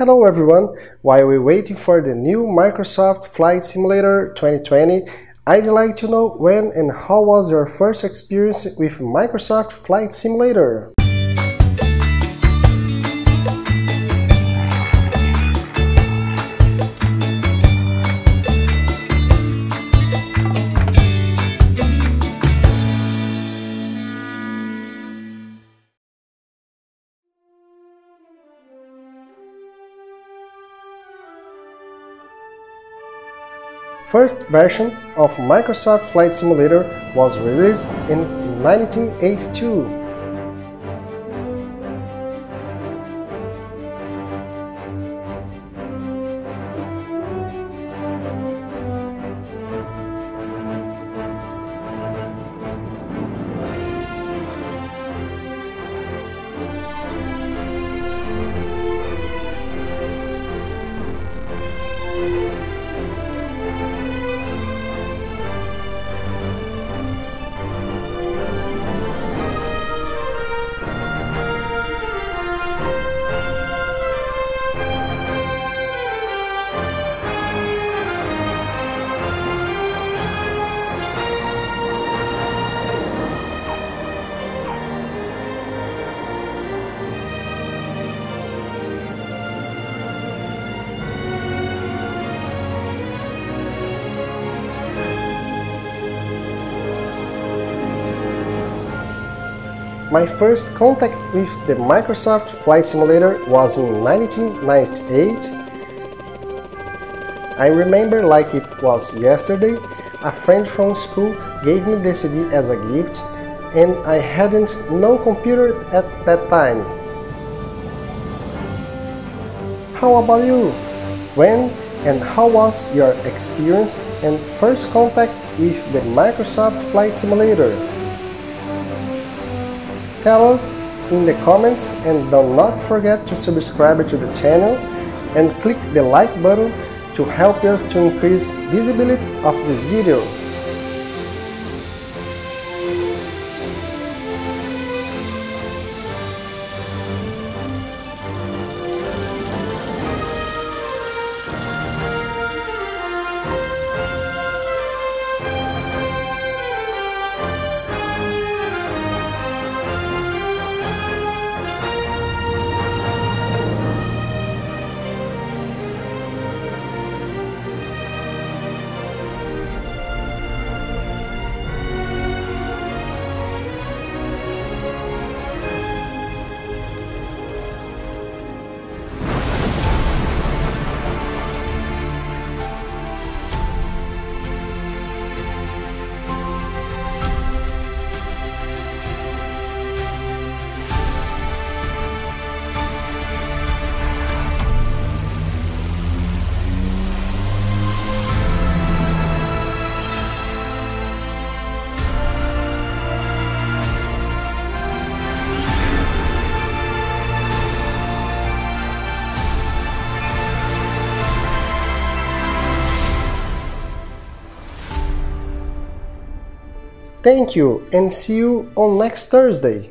Hello everyone! While we're waiting for the new Microsoft Flight Simulator 2020, I'd like to know when and how was your first experience with Microsoft Flight Simulator? First version of Microsoft Flight Simulator was released in 1982 My first contact with the Microsoft Flight Simulator was in 1998. I remember like it was yesterday, a friend from school gave me the CD as a gift and I hadn't no computer at that time. How about you? When and how was your experience and first contact with the Microsoft Flight Simulator? Tell us in the comments and do not forget to subscribe to the channel and click the like button to help us to increase visibility of this video. Thank you and see you on next Thursday.